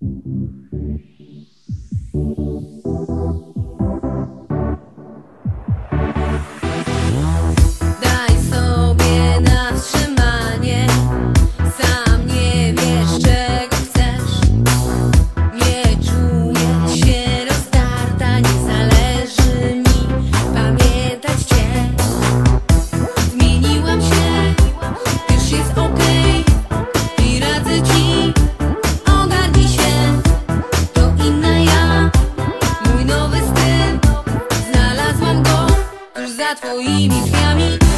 thank you ら遠い道が見